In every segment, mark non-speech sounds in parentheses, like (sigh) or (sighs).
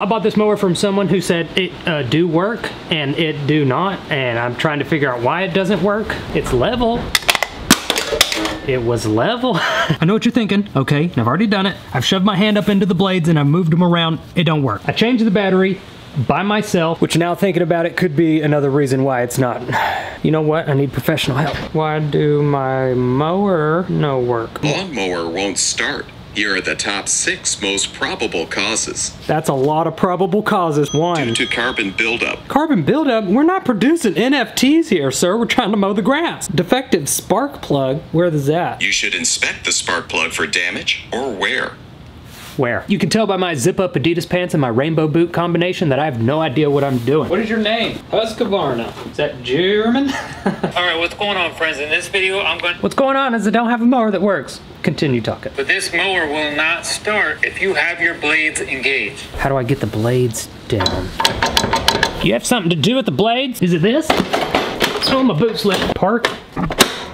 I bought this mower from someone who said it uh, do work and it do not, and I'm trying to figure out why it doesn't work. It's level. It was level. (laughs) I know what you're thinking. Okay, and I've already done it. I've shoved my hand up into the blades and I've moved them around. It don't work. I changed the battery by myself, which now thinking about it could be another reason why it's not. (sighs) You know what? I need professional help. Why do my mower no work? Lawnmower won't start. Here are the top six most probable causes. That's a lot of probable causes. One. Due to carbon buildup. Carbon buildup? We're not producing NFTs here, sir. We're trying to mow the grass. Defective spark plug? Where is that? You should inspect the spark plug for damage or wear. Where? You can tell by my zip up Adidas pants and my rainbow boot combination that I have no idea what I'm doing. What is your name? Husqvarna. Is that German? (laughs) All right, what's going on, friends? In this video, I'm going. What's going on is I don't have a mower that works. Continue talking. But this mower will not start if you have your blades engaged. How do I get the blades down? You have something to do with the blades? Is it this? Oh, my boot slipped. Park.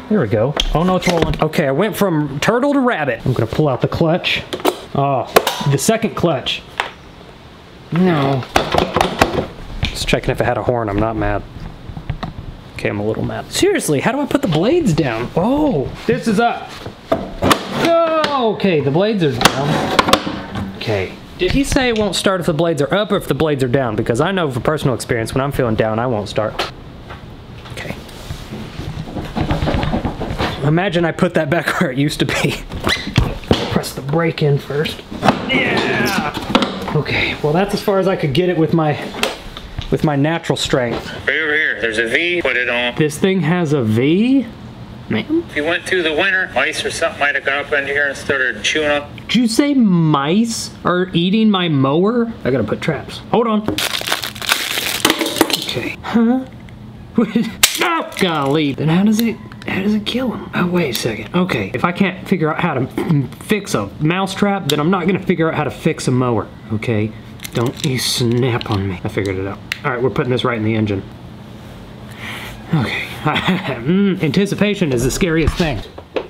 There we go. Oh no, it's rolling. Okay, I went from turtle to rabbit. I'm gonna pull out the clutch. Oh, the second clutch. No. Just checking if it had a horn. I'm not mad. Okay, I'm a little mad. Seriously, how do I put the blades down? Oh, this is up. Oh, okay, the blades are down. Okay. Did he say it won't start if the blades are up or if the blades are down? Because I know from personal experience, when I'm feeling down, I won't start. Okay. Imagine I put that back where it used to be. Press the brake in first. Yeah! Okay, well that's as far as I could get it with my with my natural strength. Right over here, there's a V. Put it on. This thing has a V? Man. If you went through the winter, mice or something might have got up in here and started chewing up. Did you say mice are eating my mower? I gotta put traps. Hold on. Okay. Huh? (laughs) oh, golly. Then how does it, how does it kill him? Oh, wait a second. Okay, if I can't figure out how to fix a mousetrap, then I'm not gonna figure out how to fix a mower, okay? Don't you snap on me. I figured it out. All right, we're putting this right in the engine. Okay. (laughs) mm, anticipation is the scariest thing.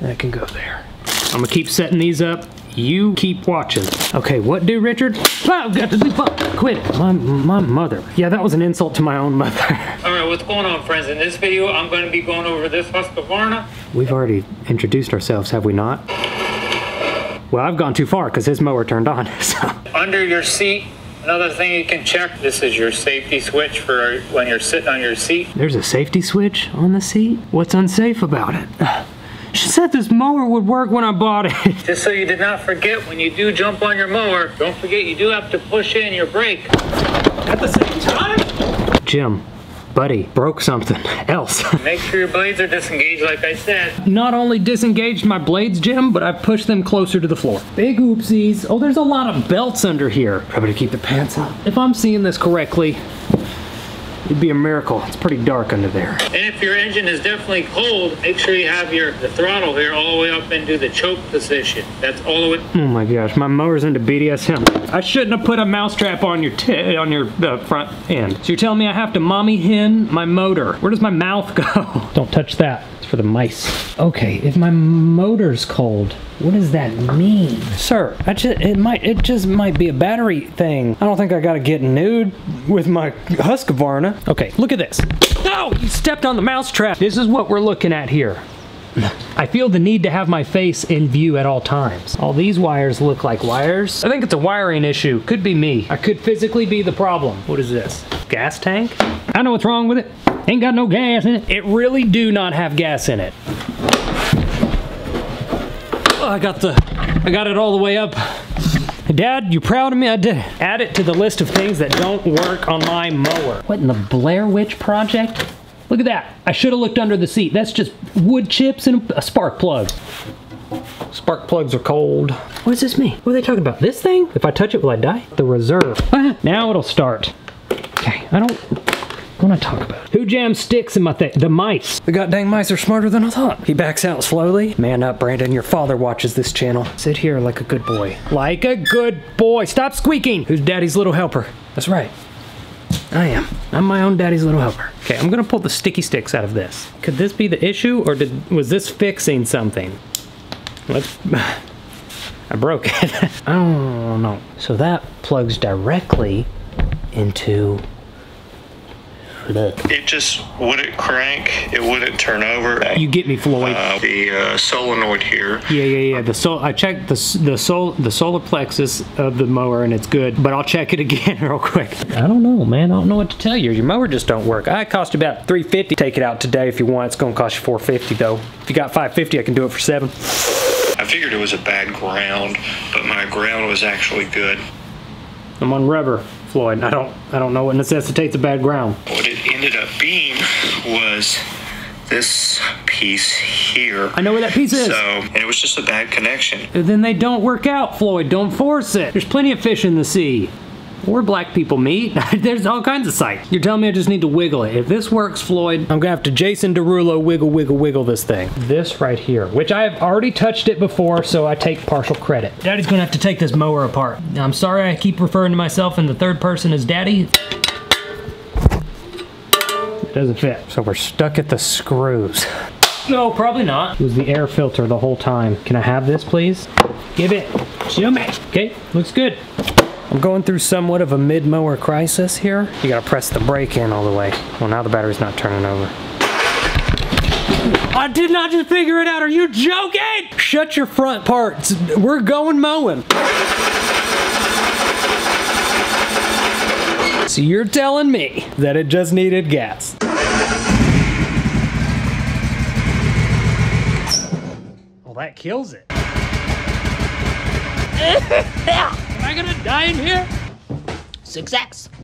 That can go there. I'm gonna keep setting these up. You keep watching. Okay, what do, Richard? Oh, I've got to do Quit it. My, my mother. Yeah, that was an insult to my own mother. (laughs) All right, what's going on, friends? In this video, I'm going to be going over this Husqvarna. We've already introduced ourselves, have we not? Well, I've gone too far because his mower turned on, (laughs) so. Under your seat, Another thing you can check, this is your safety switch for when you're sitting on your seat. There's a safety switch on the seat? What's unsafe about it? (sighs) (sighs) She said this mower would work when I bought it. (laughs) Just so you did not forget, when you do jump on your mower, don't forget you do have to push in your brake. At the same time? Jim, buddy, broke something (laughs) else. (laughs) Make sure your blades are disengaged like I said. Not only disengaged my blades, Jim, but I've pushed them closer to the floor. Big oopsies. Oh, there's a lot of belts under here. Probably to keep the pants up. If I'm seeing this correctly, It'd be a miracle. It's pretty dark under there. And if your engine is definitely cold, make sure you have your the throttle here all the way up into the choke position. That's all the way. Oh my gosh, my mower's into BDSM. I shouldn't have put a mousetrap on your on your uh, front end. So you're telling me I have to mommy hen my motor? Where does my mouth go? (laughs) Don't touch that. It's for the mice. Okay, if my motor's cold, what does that mean? Sir, I just, it might, it just might be a battery thing. I don't think I gotta get nude with my Husqvarna. Okay, look at this. No, you stepped on the mousetrap. This is what we're looking at here. (laughs) I feel the need to have my face in view at all times. All these wires look like wires. I think it's a wiring issue. Could be me. I could physically be the problem. What is this? Gas tank? I know what's wrong with it. Ain't got no gas in it. It really do not have gas in it. Oh, I got the, I got it all the way up. Dad, you proud of me? I did it. Add it to the list of things that don't work on my mower. What in the Blair Witch Project? Look at that. I should have looked under the seat. That's just wood chips and a spark plug. Spark plugs are cold. What does this mean? What are they talking about? This thing? If I touch it, will I die? The reserve. Ah, now it'll start. Okay, I don't want to talk about. Who jammed sticks in my thing? The mice. The goddamn mice are smarter than I thought. He backs out slowly. Man up, Brandon. Your father watches this channel. Sit here like a good boy. Like a good boy. Stop squeaking. Who's daddy's little helper? That's right. I am. I'm my own daddy's little helper. Okay, I'm gonna pull the sticky sticks out of this. Could this be the issue, or did was this fixing something? Let's (sighs) I broke it. (laughs) oh no. So that plugs directly into It just wouldn't crank. It wouldn't turn over. You get me, Floyd. Uh, the uh, solenoid here. Yeah, yeah, yeah. The sol I checked the the sol the solar plexus of the mower and it's good, but I'll check it (laughs) again real quick. I don't know, man. I don't know what to tell you. Your mower just don't work. I cost about 350. Take it out today if you want. It's gonna cost you 450 though. If you got 550, I can do it for seven. I figured it was a bad ground, but my ground was actually good. I'm on rubber, Floyd. I don't I don't know what necessitates a bad ground. What it ended up being was this piece here. I know where that piece is. So, and it was just a bad connection. Then they don't work out, Floyd. Don't force it. There's plenty of fish in the sea. Where black people meet, (laughs) there's all kinds of sites. You're telling me I just need to wiggle it. If this works, Floyd, I'm gonna have to Jason Derulo wiggle, wiggle, wiggle this thing. This right here, which I have already touched it before, so I take partial credit. Daddy's gonna have to take this mower apart. Now, I'm sorry I keep referring to myself in the third person as daddy. It doesn't fit. So we're stuck at the screws. No, probably not. It was the air filter the whole time. Can I have this, please? Give it. Show me. Okay, looks good. I'm going through somewhat of a mid-mower crisis here. You gotta press the brake in all the way. Well, now the battery's not turning over. I did not just figure it out. Are you joking? Shut your front parts. We're going mowing. So you're telling me that it just needed gas. Well, that kills it. (laughs) Am I gonna die in here? Success.